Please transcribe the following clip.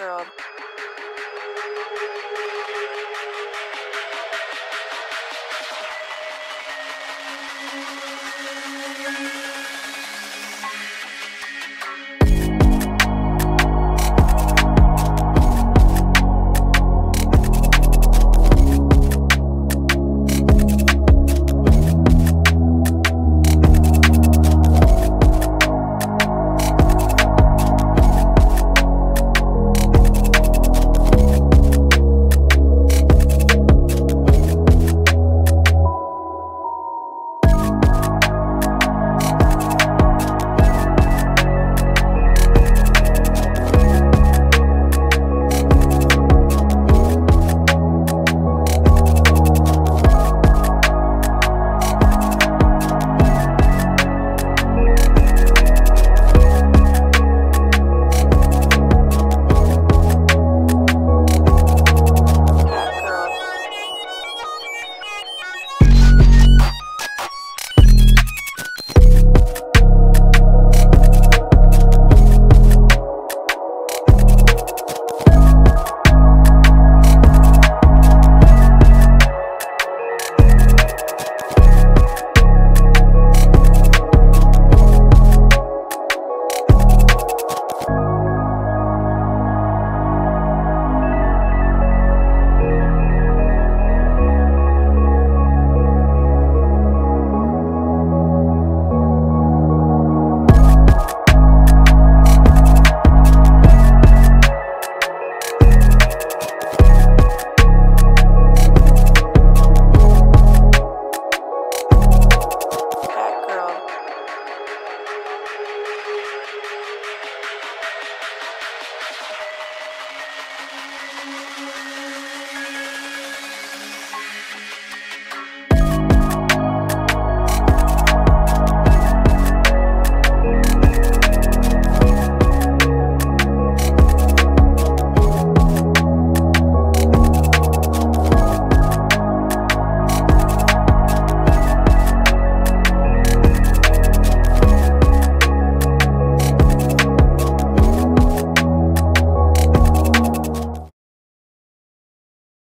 girl.